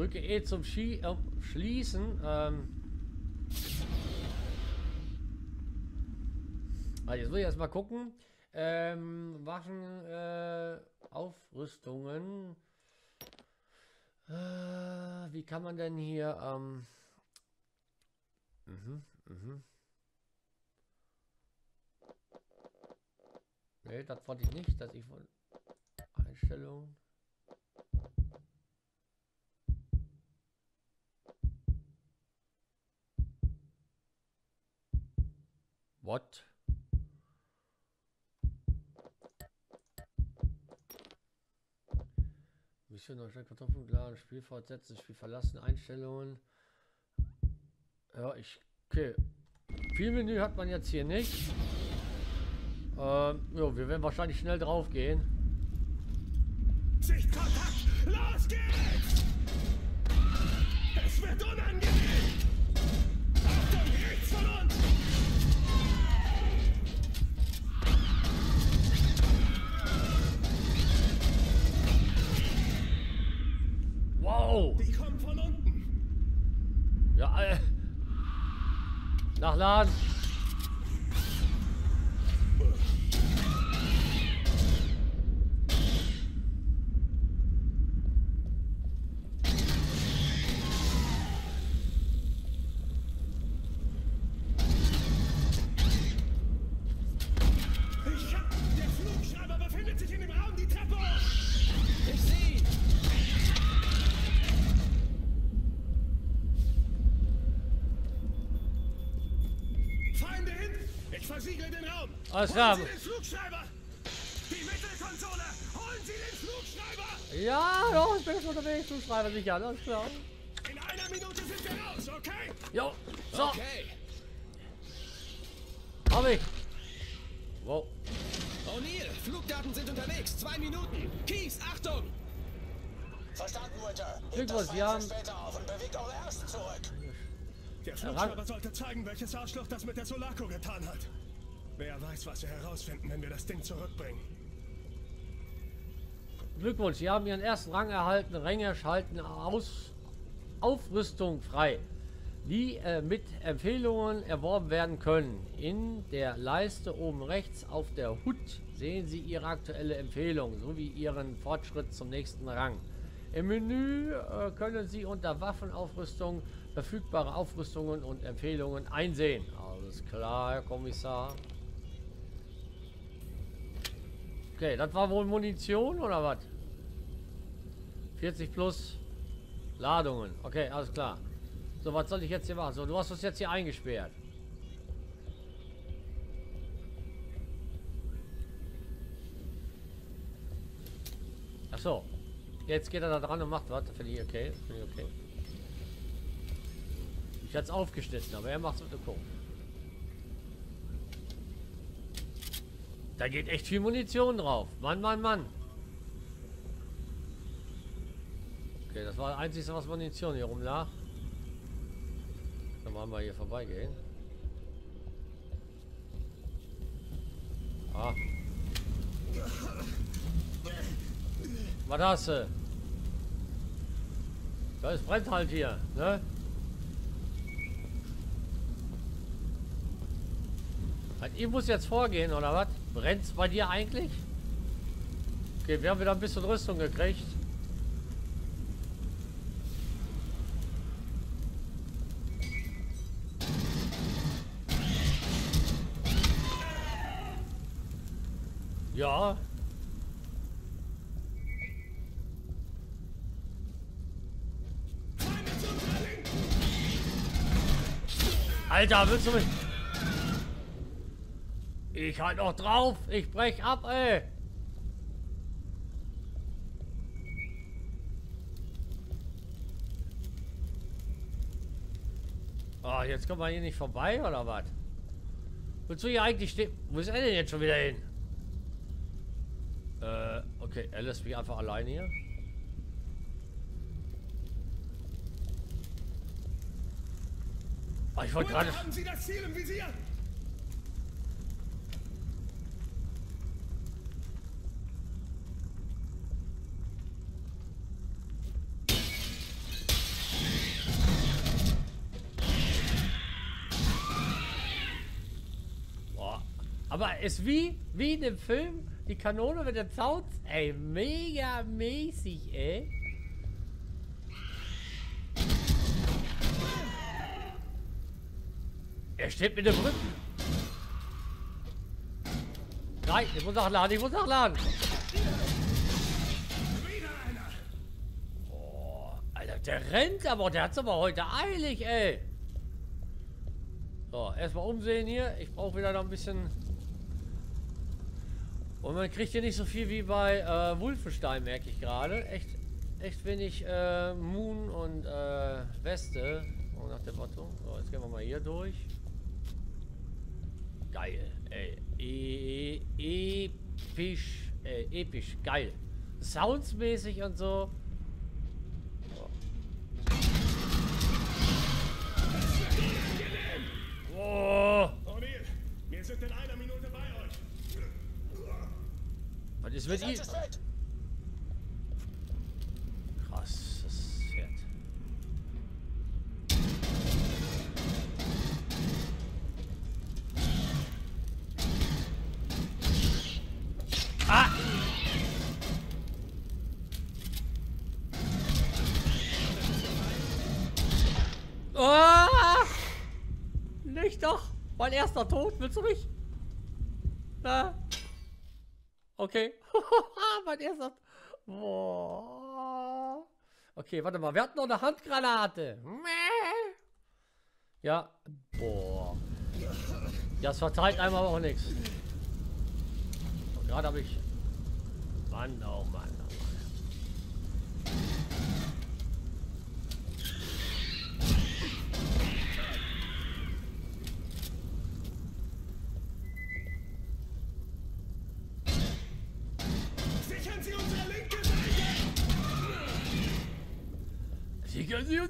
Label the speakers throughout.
Speaker 1: Drücke E zum Schie äh, Schließen. Ähm. Also jetzt will ich erstmal gucken. Ähm, Waffen, äh, Aufrüstungen. Äh, wie kann man denn hier, ähm, mhm, mhm. Nee, das wollte ich nicht, dass ich von Einstellungen. What? Mission Neustadt Kartoffeln klar, Spiel fortsetzen, Spiel verlassen, Einstellungen. Ja, ich. Okay. Viel Menü hat man jetzt hier nicht. Ähm, jo, wir werden wahrscheinlich schnell drauf gehen.
Speaker 2: Sichtkontakt! Los geht's! Es wird unangenehm! Achtung, rechts von uns!
Speaker 1: Wow!
Speaker 2: Die kommen von unten!
Speaker 1: Ja, äh. Nachladen.
Speaker 2: Den Flugschreiber!
Speaker 1: Ja, doch, ich bin schon unterwegs. Du schreibst sicher, alles klar.
Speaker 2: In einer Minute sind wir raus, okay?
Speaker 1: Jo, so,
Speaker 3: Okay.
Speaker 1: hab ich. Wow.
Speaker 3: O'Neill, Flugdaten sind unterwegs. Zwei Minuten. Kies, Achtung!
Speaker 4: Verstanden, Winter.
Speaker 1: Irgendwas,
Speaker 4: Das
Speaker 1: wir haben-
Speaker 4: später auf und bewegt eure erst zurück.
Speaker 2: Der Flugschreiber sollte zeigen, welches Arschloch das mit der Solaco getan hat. Wer weiß, was wir herausfinden, wenn wir das Ding zurückbringen.
Speaker 1: Glückwunsch, Sie haben Ihren ersten Rang erhalten. Ränge schalten aus Aufrüstung frei, die äh, mit Empfehlungen erworben werden können. In der Leiste oben rechts auf der HUT sehen Sie Ihre aktuelle Empfehlung sowie Ihren Fortschritt zum nächsten Rang. Im Menü äh, können Sie unter Waffenaufrüstung verfügbare Aufrüstungen und Empfehlungen einsehen. Alles klar, Herr Kommissar. Okay, das war wohl Munition oder was? 40 plus Ladungen. Okay, alles klar. So, was soll ich jetzt hier machen? So, du hast uns jetzt hier eingesperrt. Ach so. Jetzt geht er da dran und macht was. Finde ich okay. Finde ich okay. Ich hatte es aufgeschnitten, aber er macht es mit dem Kopf. Da geht echt viel Munition drauf. Mann, Mann, Mann. Okay, das war das Einzige, was Munition hier rumlag. Dann wollen wir hier vorbeigehen. Ah. Was hast du? Ja, es brennt halt hier, ne? Halt, ich muss jetzt vorgehen, oder was? Brennt's bei dir eigentlich? Okay, wir haben wieder ein bisschen Rüstung gekriegt. Ja. Alter, willst du mich... Ich halt noch drauf. Ich brech ab, ey. Ah, jetzt kommt man hier nicht vorbei, oder was? Du hier eigentlich stehen? Wo ist er denn jetzt schon wieder hin? Äh, okay, er lässt mich einfach alleine hier. Ah, ich wollte gerade...
Speaker 2: Haben Sie das Ziel im Visier?
Speaker 1: Aber ist wie, wie in dem Film, die Kanone mit der Zaun. Ey, mega mäßig, ey. Er steht mit dem Rücken. Nein, ich muss nachladen, ich muss nachladen. Boah, Alter, der rennt aber, der hat's aber heute eilig, ey. So, erstmal umsehen hier. Ich brauche wieder noch ein bisschen. Und man kriegt hier nicht so viel wie bei äh, Wolfenstein, merke ich gerade. Echt, echt wenig äh, Moon und äh, Weste. So, nach dem Motto. So, jetzt gehen wir mal hier durch. Geil, ey. E e episch, äh, episch, geil. Soundsmäßig und so. Oh.
Speaker 2: O'Neill, wir sind in einer Minute bei euch.
Speaker 1: Was ist mit ihm? Krasses Pferd. Ah! Ah! Nicht doch! Mein erster Tod, willst du mich? Na? Okay. mein erster. Boah. Okay, warte mal. Wir hatten noch eine Handgranate. Ja. Boah. Ja, es verteilt einmal auch nichts. Gerade habe ich. Mann, oh Mann, oh Mann.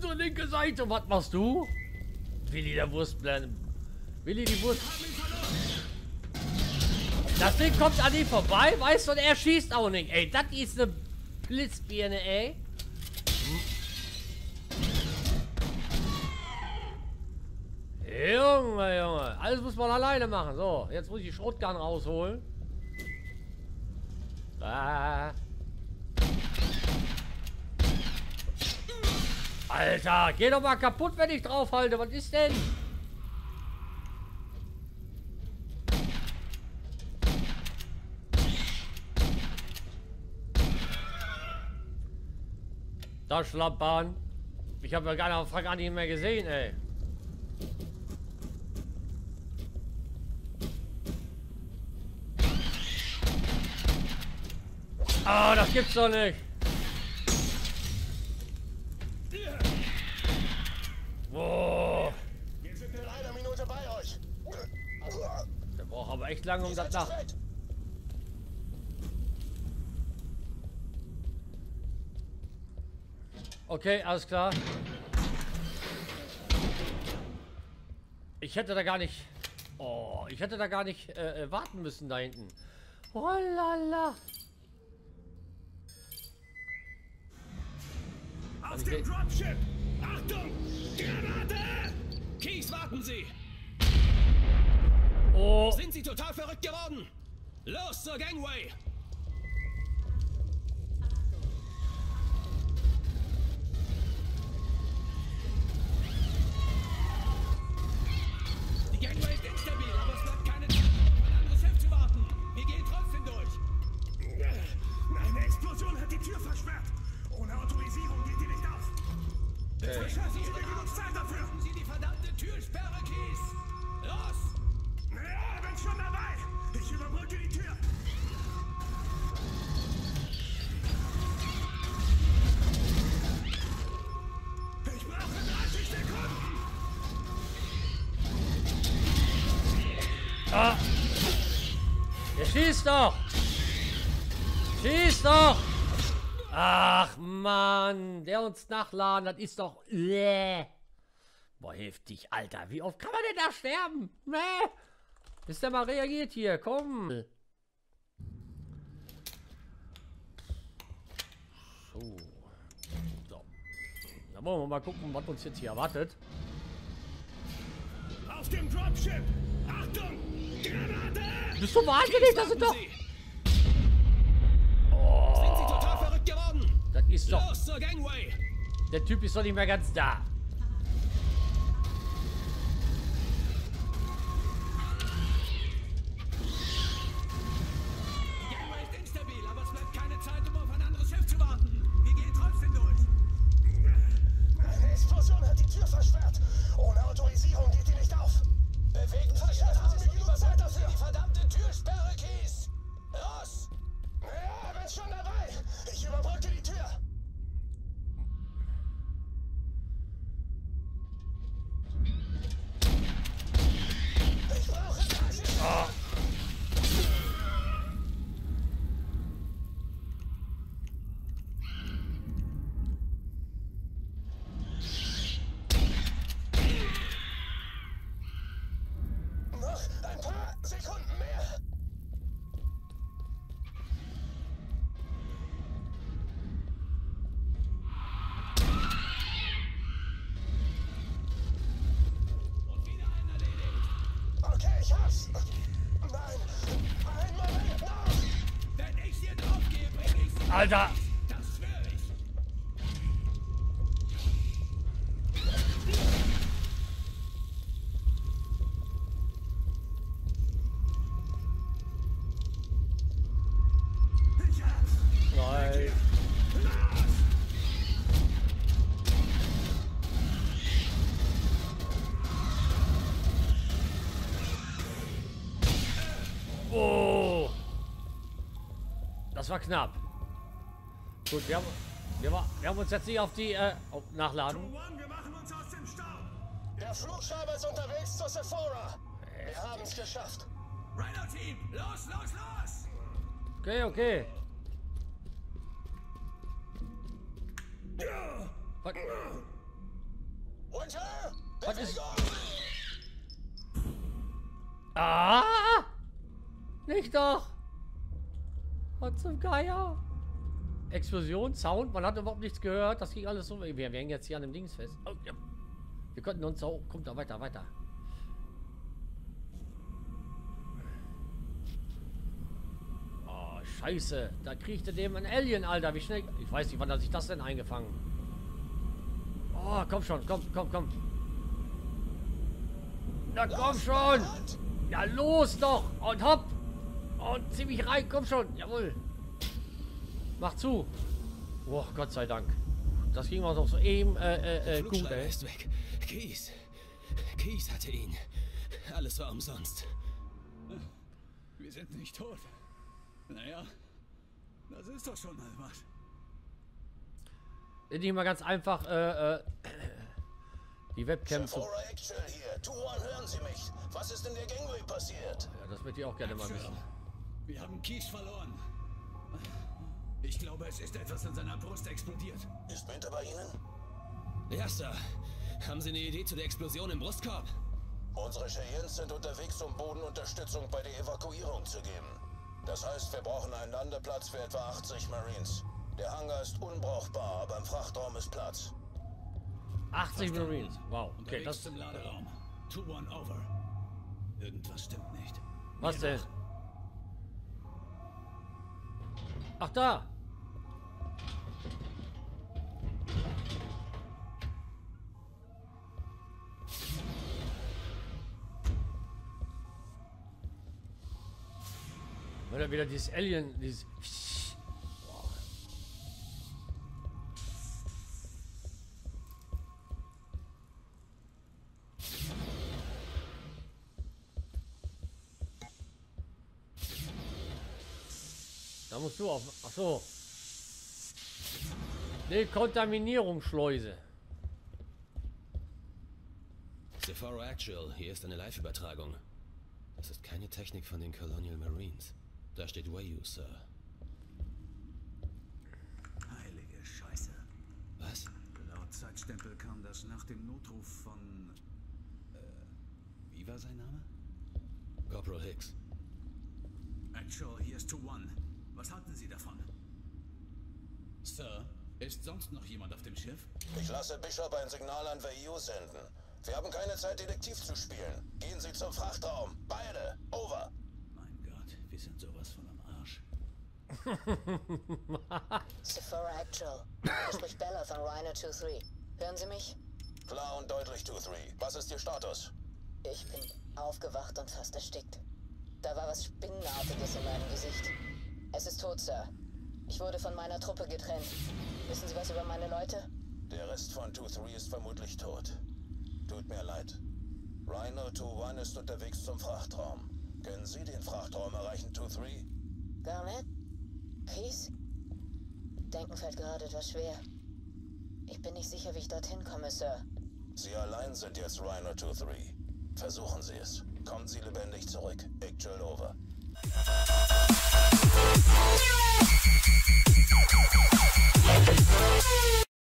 Speaker 2: Unsere linke Seite.
Speaker 1: Was machst du? Willi der Wurstblende. Willi die Wurst. Das Ding kommt an ihm vorbei, weißt du, und er schießt auch nicht. Ey, das ist eine Blitzbirne, ey. Junge, Junge. Alles muss man alleine machen. So, jetzt muss ich die Schrotgun rausholen. Ah. Alter, geh doch mal kaputt, wenn ich draufhalte. Was ist denn? Da Schlappbahn. Ich habe ja gar nicht, gar nicht mehr gesehen, ey. Ah, das gibt's doch nicht. Boah.
Speaker 2: Wir sind in
Speaker 4: In einer Minute bei euch.
Speaker 1: Der braucht aber echt lange, um das
Speaker 4: weg.
Speaker 1: Okay, alles klar. Ich hätte da gar nicht. Oh, ich hätte da gar nicht äh, äh, warten müssen da hinten. Oh la.
Speaker 2: Auf dem Dropship! Achtung! Granate!
Speaker 3: Kies, warten Sie!
Speaker 1: Oh,
Speaker 3: Sind Sie total verrückt geworden? Los zur Gangway!
Speaker 1: Ah. Der schießt doch. Schießt doch. Ach Mann, der uns nachladen, das ist doch. Bäh. Boah, heftig, Alter. Wie oft kann man denn da sterben? Bäh. Bis der mal reagiert hier, komm. So. So. Dann wollen wir mal gucken, was uns jetzt hier erwartet.
Speaker 2: Auf dem Dropship. Achtung!
Speaker 1: Bist du wahnsinnig? Das sind doch...
Speaker 3: Sie. Sind Sie total verrückt geworden?
Speaker 1: Das ist doch...
Speaker 3: Los zur Gangway!
Speaker 1: Der Typ ist doch nicht mehr ganz da. Alter! Oh. Das war knapp. Gut, wir haben, wir, war, wir haben uns jetzt nicht auf die äh, auf Nachladen.
Speaker 2: wir machen uns aus dem Staub. Der Flugschreiber ist unterwegs zur Sephora. Wir haben es geschafft.
Speaker 3: Rhino-Team, los, los, los!
Speaker 1: Okay, okay. Was,
Speaker 4: Winter!
Speaker 1: was ist. Ah! Nicht doch! Was zum Geier? Explosion, Sound, man hat überhaupt nichts gehört. Das ging alles so. Wir, hängen jetzt hier an dem Dings fest. Oh, ja. Wir könnten uns auch. Kommt da weiter, weiter. Oh, Scheiße. Da kriegte dem ein Alien, Alter. Wie schnell. Ich weiß nicht, wann hat sich das denn eingefangen. Oh, komm schon, komm, komm, komm. Na komm schon! Ja, los doch! Und hopp! Und zieh mich rein, komm schon! Jawohl! Mach zu! Oh, Gott sei Dank. Das ging auch noch so eben äh, äh, äh, gut, ey.
Speaker 3: ist weg. Keys. Keys hatte ihn. Alles war umsonst.
Speaker 5: Wir sind nicht tot. Naja, das ist doch schon mal was.
Speaker 1: Nicht mal ganz einfach, äh, äh, die Webcam zu...
Speaker 4: Actual hier. Tuan, hören Sie mich. Was ist in der Gangway passiert?
Speaker 1: Ja, das möchte ich auch gerne mal wissen.
Speaker 5: Wir haben Kies verloren. Ich glaube, es ist etwas in seiner Brust explodiert.
Speaker 4: Ist Winter bei Ihnen?
Speaker 3: Ja, Sir. Haben Sie eine Idee zu der Explosion im Brustkorb?
Speaker 4: Unsere Cheyennes sind unterwegs, um Bodenunterstützung bei der Evakuierung zu geben. Das heißt, wir brauchen einen Landeplatz für etwa 80 Marines. Der Hangar ist unbrauchbar, aber im Frachtraum ist Platz.
Speaker 1: 80 Marines. Wow, okay,
Speaker 5: Unterwegs
Speaker 1: das...
Speaker 5: zum Laderaum. 2-1 over. Irgendwas stimmt nicht.
Speaker 1: Was denn? Ach, da! Oder wieder dieses Alien, dieses... Da musst du auf... Ach so. Dekontaminierungsschleuse.
Speaker 3: Sephora Actual, hier ist eine Live-Übertragung. Das ist keine Technik von den Colonial Marines. Da steht Wayu, Sir.
Speaker 5: Heilige Scheiße.
Speaker 3: Was?
Speaker 5: Laut Zeitstempel kam das nach dem Notruf von. Äh, wie war sein Name?
Speaker 3: Corporal Hicks.
Speaker 5: Actual, hier ist 2-1. Was halten Sie davon? Sir, ist sonst noch jemand auf dem Schiff?
Speaker 4: Ich lasse Bishop ein Signal an VU senden. Wir haben keine Zeit, Detektiv zu spielen. Gehen Sie zum Frachtraum. Beide. Over.
Speaker 5: Mein Gott.
Speaker 6: Sephora Actual. Hier spricht Bella von Rhino 23. Hören Sie mich?
Speaker 4: Klar und deutlich, 2-3. Was ist Ihr Status?
Speaker 6: Ich bin aufgewacht und fast erstickt. Da war was Spinnenartiges in meinem Gesicht. Es ist tot, Sir. Ich wurde von meiner Truppe getrennt. Wissen Sie was über meine Leute?
Speaker 4: Der Rest von 2-3 ist vermutlich tot. Tut mir leid. Rhino 2-1 ist unterwegs zum Frachtraum. Können Sie den Frachtraum erreichen, 2-3?
Speaker 6: Garnet? Keys? Denken fällt gerade etwas schwer. Ich bin nicht sicher, wie ich dorthin komme, Sir.
Speaker 4: Sie allein sind jetzt Rhino 2-3. Versuchen Sie es. Kommen Sie lebendig zurück. Actual over. フフフフフ。